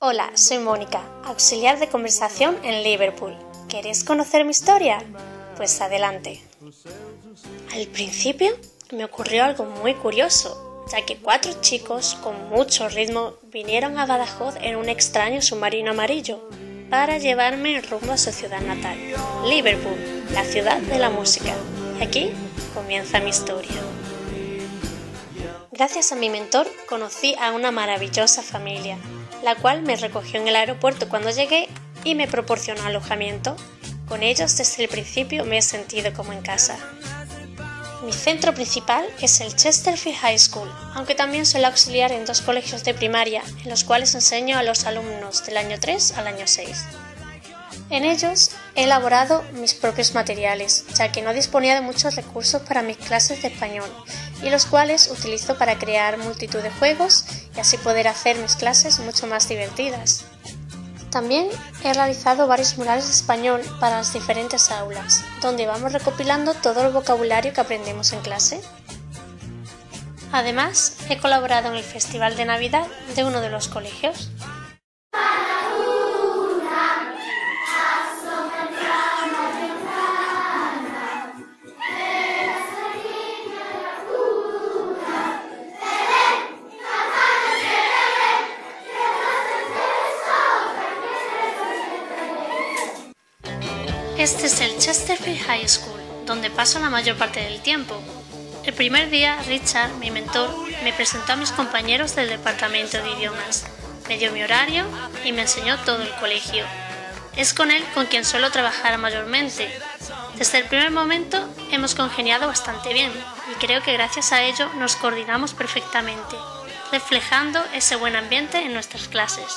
Hola, soy Mónica, auxiliar de conversación en Liverpool. ¿Queréis conocer mi historia? Pues adelante. Al principio me ocurrió algo muy curioso, ya que cuatro chicos con mucho ritmo vinieron a Badajoz en un extraño submarino amarillo para llevarme rumbo a su ciudad natal, Liverpool, la ciudad de la música. Y aquí comienza mi historia. Gracias a mi mentor conocí a una maravillosa familia, la cual me recogió en el aeropuerto cuando llegué y me proporcionó alojamiento. Con ellos desde el principio me he sentido como en casa. Mi centro principal es el Chesterfield High School, aunque también soy auxiliar en dos colegios de primaria, en los cuales enseño a los alumnos del año 3 al año 6. En ellos he elaborado mis propios materiales, ya que no disponía de muchos recursos para mis clases de español, y los cuales utilizo para crear multitud de juegos y así poder hacer mis clases mucho más divertidas. También he realizado varios murales de español para las diferentes aulas, donde vamos recopilando todo el vocabulario que aprendemos en clase. Además, he colaborado en el Festival de Navidad de uno de los colegios. Este es el Chesterfield High School, donde paso la mayor parte del tiempo. El primer día, Richard, mi mentor, me presentó a mis compañeros del departamento de idiomas, me dio mi horario y me enseñó todo el colegio. Es con él con quien suelo trabajar mayormente. Desde el primer momento hemos congeniado bastante bien y creo que gracias a ello nos coordinamos perfectamente, reflejando ese buen ambiente en nuestras clases.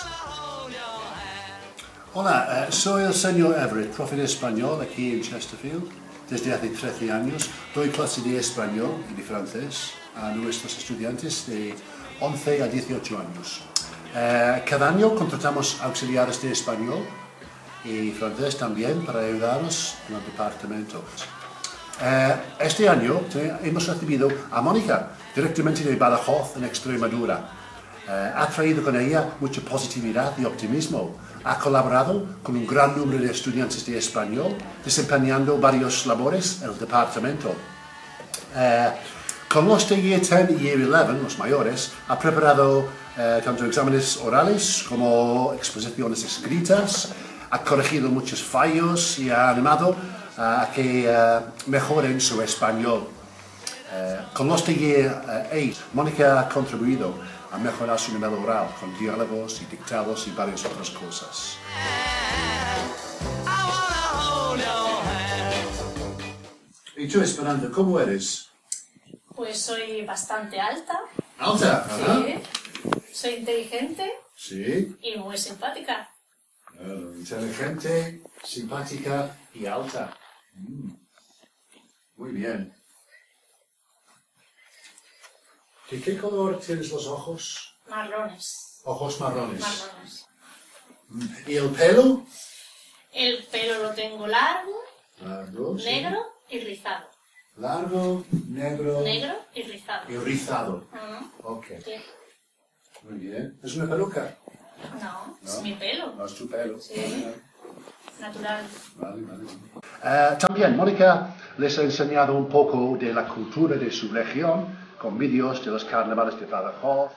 Hola, eh, soy el señor Everett, profe de español aquí en Chesterfield. Desde hace 13 años doy clase de español y de francés a nuestros estudiantes de 11 a 18 años. Eh, cada año contratamos auxiliares de español y francés también para ayudarnos en el departamento. Eh, este año hemos recibido a Mónica directamente de Badajoz en Extremadura. Ha traído con ella mucha positividad y optimismo ha colaborado con un gran número de estudiantes de español, desempeñando varias labores en el departamento. Eh, con los de Year 10 y Year 11, los mayores, ha preparado eh, tanto exámenes orales como exposiciones escritas, ha corregido muchos fallos y ha animado eh, a que mejoren su español. con los de Year 8, Mónica ha contribuido a mejorar su nivel oral con diálogos y dictados y varias otras cosas. ¿Y tú, Esperanza, cómo eres? Pues soy bastante alta. ¿Alta? Sí. Soy inteligente. Sí. Y muy simpática. inteligente, simpática y alta. Mm. Muy bien. ¿De qué color tienes los ojos? Marrones. Ojos marrones. Marrones. ¿Y el pelo? El pelo lo tengo largo, largo negro y rizado. Largo, negro. Negro y rizado. Y rizado. Uh Ok. Muy bien. ¿Es una peluca? No, es mi pelo. No es tu pelo. Sí. Natural. Vale, vale. Uh, también, Mónica les ha enseñado un poco de la cultura de su región con vídeos de los carnavales de Badajoz.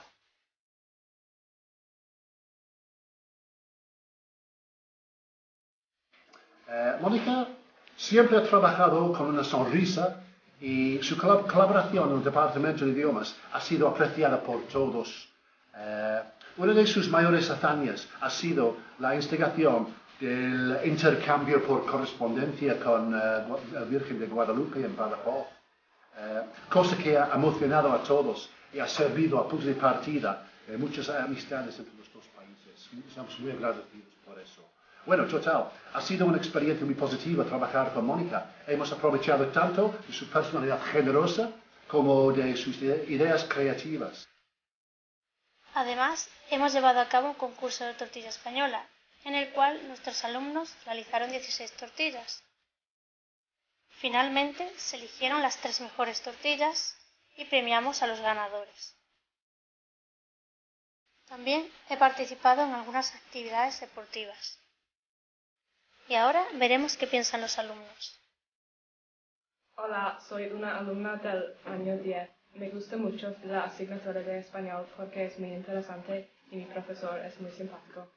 Eh, Mónica siempre ha trabajado con una sonrisa y su colaboración en el Departamento de Idiomas ha sido apreciada por todos. Eh, una de sus mayores hazañas ha sido la instigación del intercambio por correspondencia con eh, el Virgen de Guadalupe en Badajoz. Eh, cosa que ha emocionado a todos y ha servido a punto de partida de muchas amistades entre los dos países. Estamos muy agradecidos por eso. Bueno, total, ha sido una experiencia muy positiva trabajar con Mónica. Hemos aprovechado tanto de su personalidad generosa como de sus ideas creativas. Además, hemos llevado a cabo un concurso de tortilla española, en el cual nuestros alumnos realizaron 16 tortillas. Finalmente se eligieron las tres mejores tortillas y premiamos a los ganadores. También he participado en algunas actividades deportivas. Y ahora veremos qué piensan los alumnos. Hola, soy una alumna del año 10. Me gusta mucho la asignatura de español porque es muy interesante y mi profesor es muy simpático.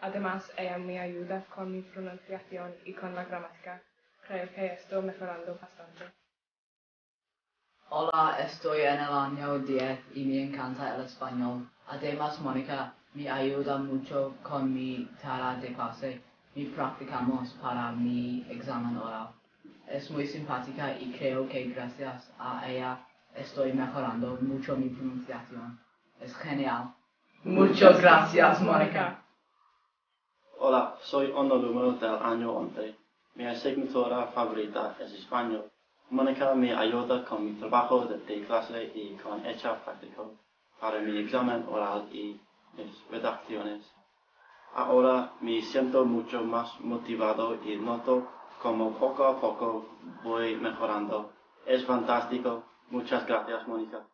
Además, ella me ayuda con mi pronunciación y con la gramática. Creo que estoy mejorando bastante. Hola, estoy en el año 10 y me encanta el español. Además, Mónica me ayuda mucho con mi tarea de clase y practicamos para mi examen oral. Es muy simpática y creo que gracias a ella estoy mejorando mucho mi pronunciación. Es genial. Muchas gracias, Mónica. Hola, soy un alumno del año 11. Mi asignatura favorita es español. Mónica me ayuda con mi trabajo de clase y con hecha práctico para mi examen oral y mis redacciones. Ahora me siento mucho más motivado y noto como poco a poco voy mejorando. Es fantástico. Muchas gracias, Mónica.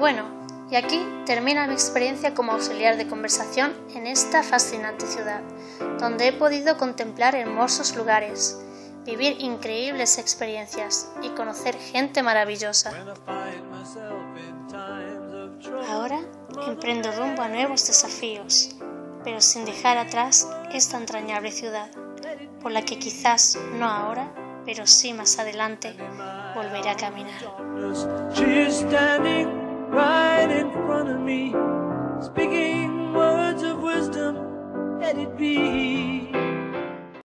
Bueno, y aquí termina mi experiencia como auxiliar de conversación en esta fascinante ciudad, donde he podido contemplar hermosos lugares, vivir increíbles experiencias y conocer gente maravillosa. Ahora emprendo rumbo a nuevos desafíos, pero sin dejar atrás esta entrañable ciudad, por la que quizás no ahora, pero sí más adelante volveré a caminar. right in front of me, speaking words of wisdom, let it be.